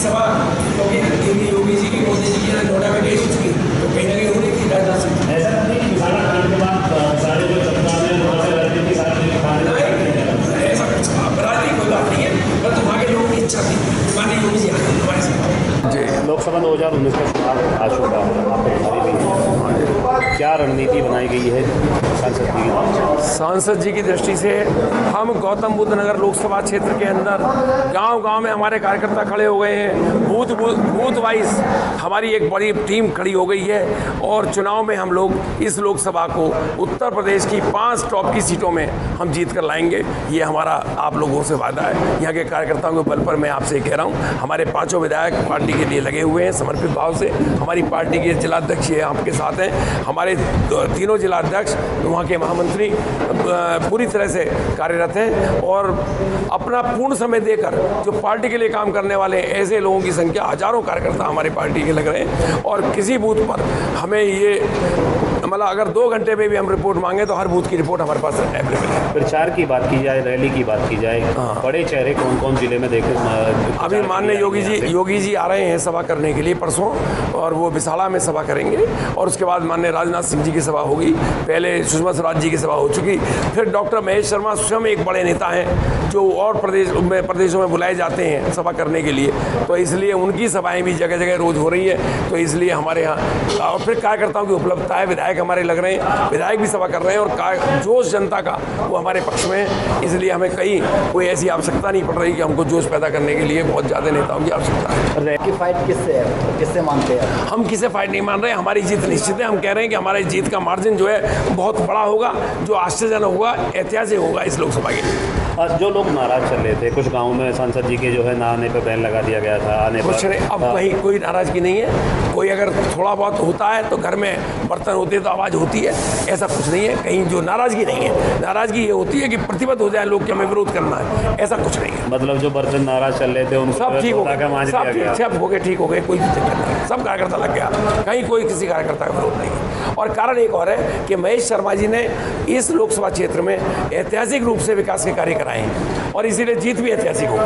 isso é Lok Sabha दो हज़ार उन्नीस का चुनाव आज होगा आपको हमारी भी क्या रणनीति बनाई गई है सांसद जी की? सांसद जी की दृष्टि से हम गौतम बुद्ध नगर लोकसभा क्षेत्र के अंदर गाँव गाँव में हमारे कार्यकर्ता खड़े हो गए हैं। बूथ बूथ वाइज हमारी एक बड़ी टीम खड़ी हो गई है और चुनाव में हम लोग इस लोकसभा को उत्तर प्रदेश की पाँच टॉप की सीटों में हम जीत कर लाएँगे। ये हमारा आप लोगों से वादा है। यहाँ के कार्यकर्ताओं के बल पर मैं आपसे कह रहा हूँ। हमारे पाँचों विधायक पार्टी के लिए लगे हुए हैं समर्पित भाव से। हमारी पार्टी के जिलाध्यक्ष ये आपके साथ हैं। हमारे तीनों जिलाध्यक्ष, वहाँ के महामंत्री पूरी तरह से कार्यरत हैं और अपना पूर्ण समय देकर जो पार्टी के लिए काम करने वाले ऐसे लोगों की संख्या हज़ारों कार्यकर्ता हमारी पार्टी के लग रहे हैं और किसी बूथ पर हमें ये मतलब अगर दो घंटे में भी हम रिपोर्ट मांगे तो हर बूथ की रिपोर्ट हमारे पास अवेलेबल है। प्रचार की बात की जाए रैली की बात की जाए बड़े चेहरे कौन कौन ज़िले में देखे हाँ। अभी माननीय योगी जी योगी जी आ रहे हैं सभा करने के लिए परसों और वो विशाला में सभा करेंगे और उसके बाद माननीय राजनाथ सिंह जी की सभा होगी। पहले सुषमा स्वराज जी की सभा हो चुकी फिर डॉक्टर महेश शर्मा स्वयं एक बड़े नेता हैं जो और प्रदेश में प्रदेशों में बुलाए जाते हैं सभा करने के लिए। तो इसलिए उनकी सभाएँ भी जगह जगह रोज हो रही है तो इसलिए हमारे यहाँ और फिर कार्यकर्ताओं की उपलब्धता है विधायक हमारे लग रहे हैं विधायक भी सभा कर रहे हैं और का- जोश जनता का वो हमारे पक्ष में है। इसलिए हमें कहीं कोई ऐसी आवश्यकता नहीं पड़ रही कि हमको जोश पैदा करने के लिए बहुत ज़्यादा नेताओं की आवश्यकता है। की फाइट किससे है? किससे मानते हैं? हम किसे फाइट नहीं मान रहे हमारी जीत निश्चित है। हम कह रहे हैं कि हमारी जीत का मार्जिन जो है बहुत बड़ा होगा जो आश्चर्यजनक होगा ऐतिहासिक होगा इस लोकसभा के लिए। आज जो लोग नाराज़ चल रहे थे कुछ गाँव में सांसद जी के जो है ना आने पर बैन लगा दिया गया था आने कुछ पर अब कहीं कोई नाराज़गी नहीं है। कोई अगर थोड़ा बहुत होता है तो घर में बर्तन होते हैं तो आवाज़ होती है ऐसा कुछ नहीं है। कहीं जो नाराज़गी नहीं है नाराज़गी ये होती है कि प्रतिबद्ध हो जाए लोग कि हमें विरोध करना है ऐसा कुछ नहीं है। मतलब जो बर्तन नाराज़ चल रहे थे उनको सब ठीक हो गए सब ठीक हो गए ठीक हो गए कोई दिक्कत नहीं सब कार्यकर्ता लग गया कहीं कोई किसी कार्यकर्ता का विरोध नहीं है। और कारण एक और है कि महेश शर्मा जी ने इस लोकसभा क्षेत्र में ऐतिहासिक रूप से विकास के कार्य कराए और इसीलिए जीत भी ऐतिहासिक होगी।